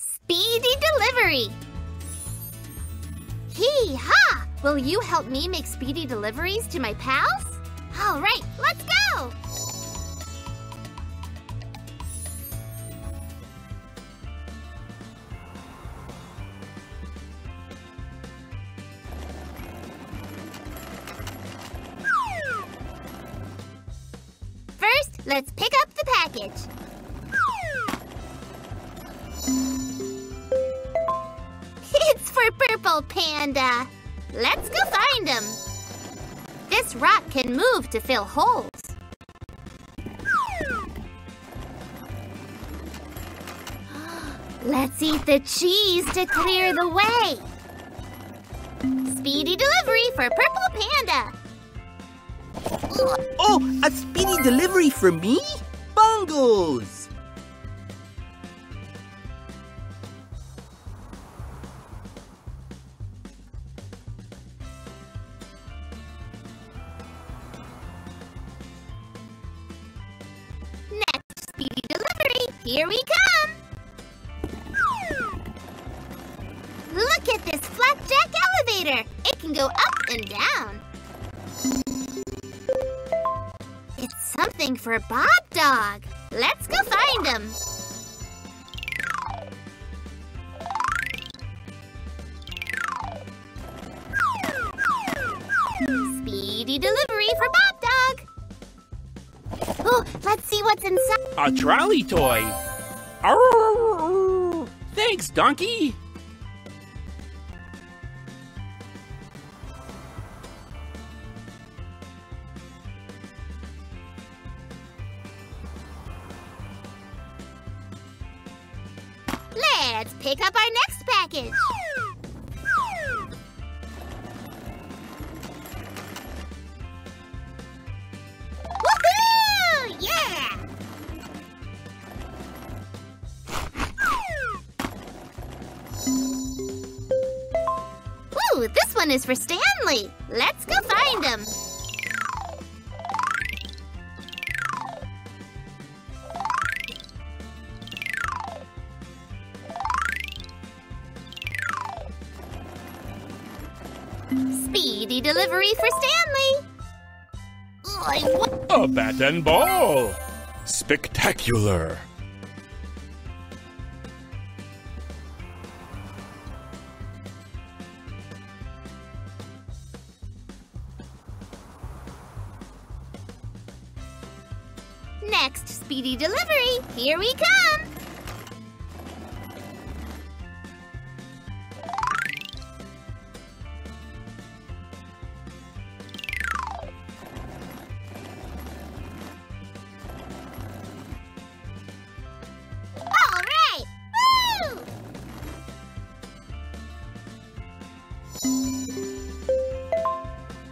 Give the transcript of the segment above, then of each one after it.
Speedy delivery! Hee ha! Will you help me make speedy deliveries to my pals? All right, let's go! First, let's pick up the package. Purple Panda. Let's go find him. This rock can move to fill holes. Let's eat the cheese to clear the way. Speedy delivery for Purple Panda. Oh, a speedy delivery for me? Bongos! At this flapjack elevator. It can go up and down. It's something for Bob Dog. Let's go find him. Speedy delivery for Bob Dog. Oh, let's see what's inside. A trolley toy. Arrgh. Thanks, donkey. One is for Stanley. Let's go find him. Speedy delivery for Stanley. A bat and ball. Spectacular. Speedy delivery. Here we come.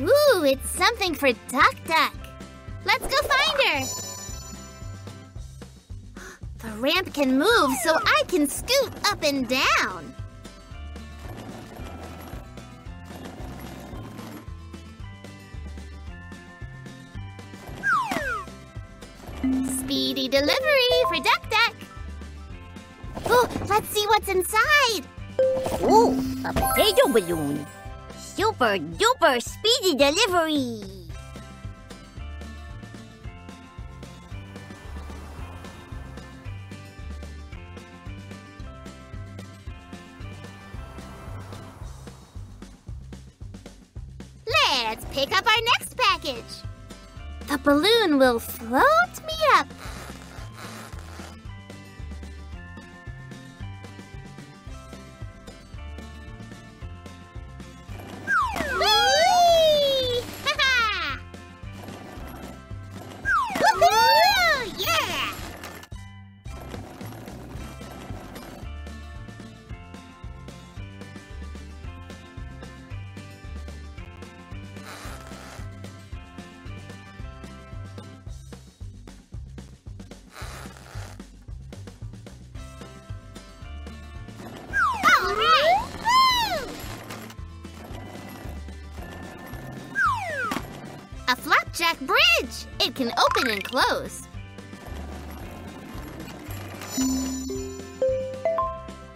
Ooh, it's something for Duck Duck. Let's go find her. Ramp can move so I can scoot up and down. Speedy delivery for Duck Duck. Oh, let's see what's inside. Ooh, a potato balloon. Super duper speedy delivery. The balloon will float flapjack bridge! It can open and close.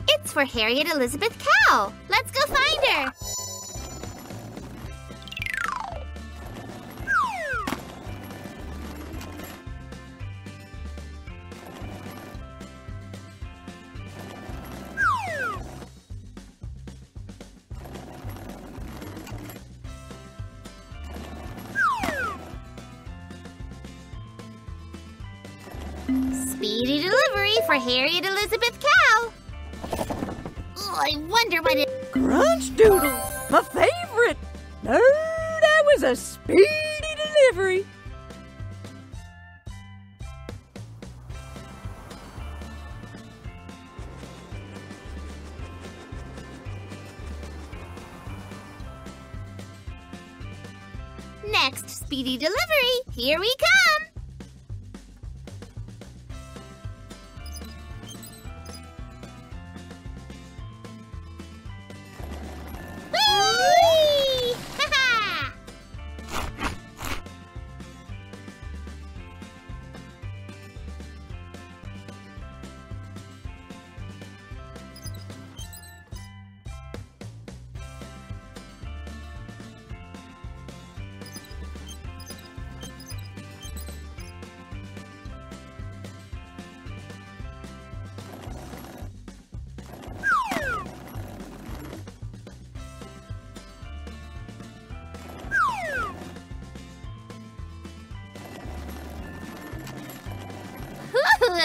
It's for Harriet Elizabeth Cow. For Harriet Elizabeth Cow. Oh, I wonder what it. Crunch Doodle, my favorite. No, that was a speedy delivery. Next speedy delivery. Here we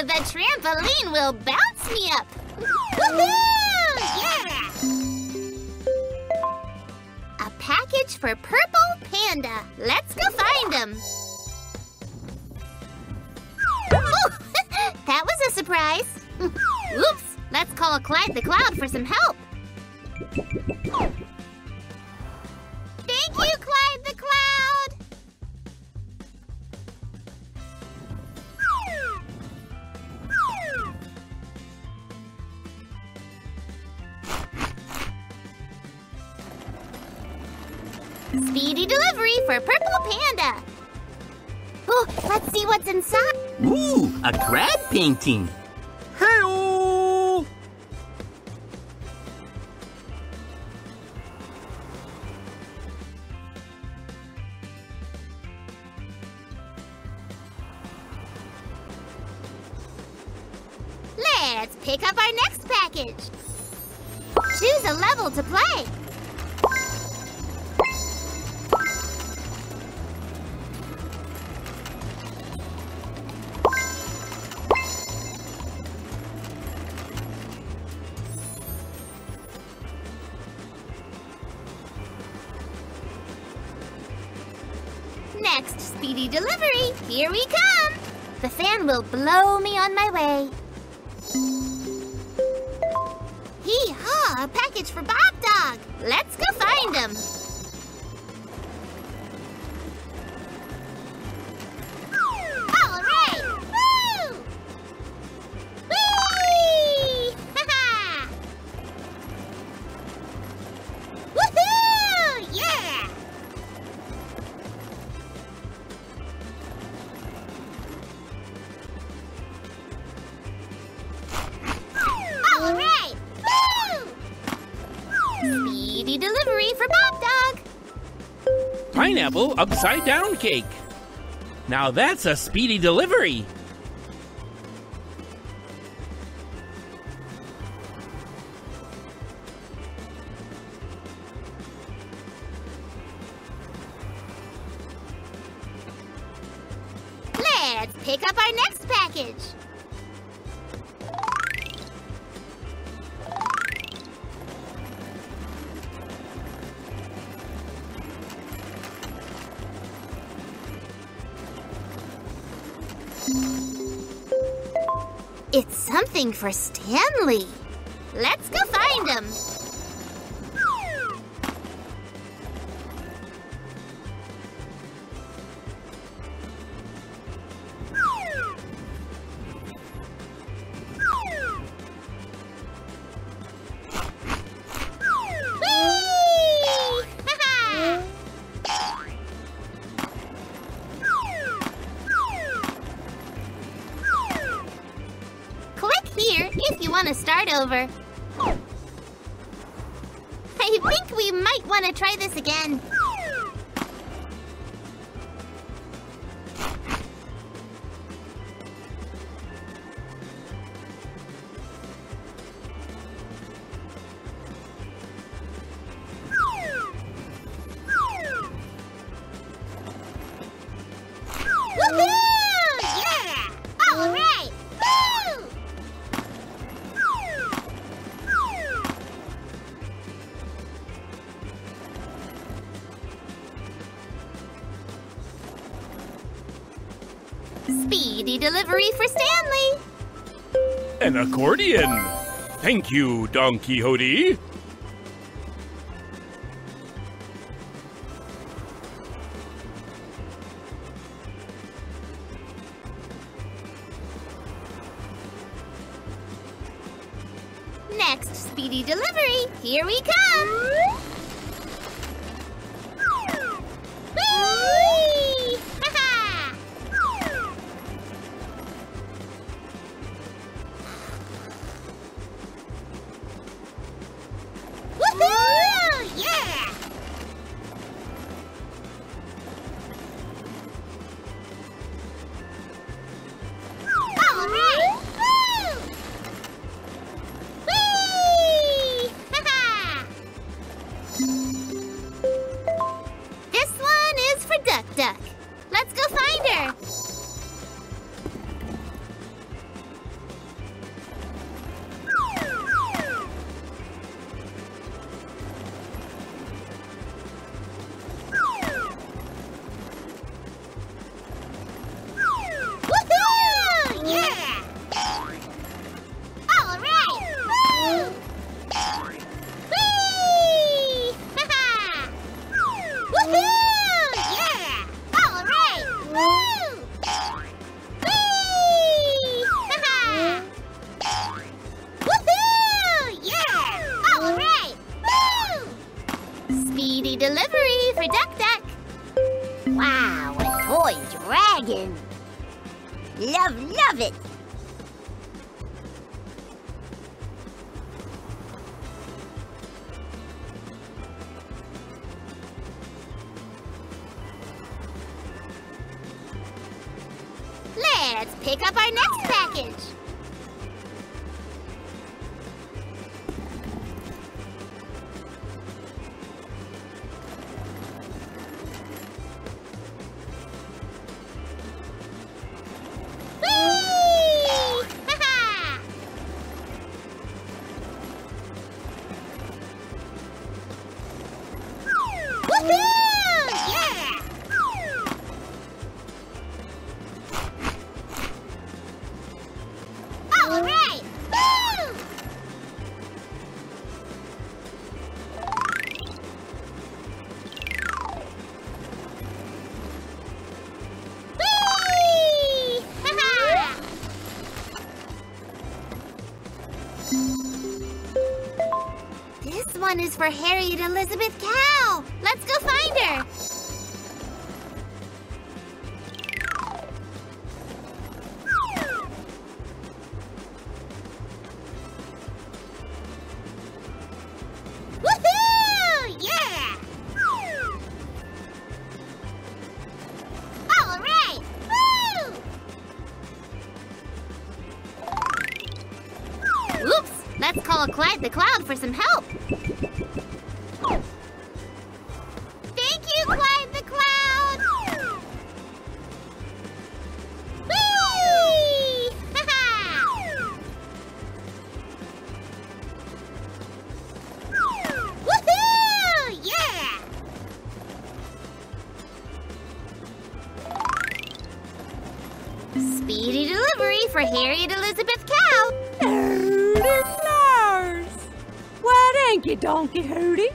the trampoline will bounce me up. Yeah! A package for Purple Panda. Let's go find him. That was a surprise. Oops, let's call Clyde the Cloud for some help. Delivery for Purple Panda. Oh, let's see what's inside. Ooh, a crab painting. Hey-oh! Let's pick up our next package. Choose a level to play. Speedy delivery. Here we come. The fan will blow me on my way. Hee haw, a package for Bob Dog. Let's go find him. Upside down cake. Now that's a speedy delivery. It's something for Stanley. Let's go find him. want to start over. I think we might want to try this again. Delivery for Stanley. An accordion. Thank you, Donkey Hodie. Next speedy delivery. Here we come. Delivery for Duck Duck. Wow, a toy dragon. Love, love it. Is for Harriet Elizabeth Cow. Let's go find her. Let's call Clyde the Cloud for some help. Delivery for Harriet Elizabeth Cow. Howdy, flowers. Why, thank you, Donkey Hodie.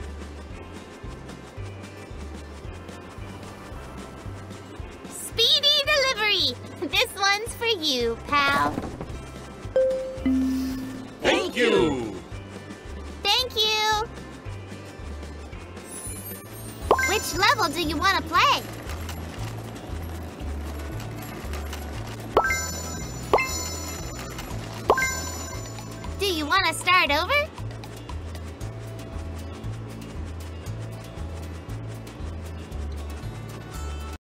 Speedy delivery. This one's for you, pal. Thank you. Thank you. Which level do you want to play? To start over?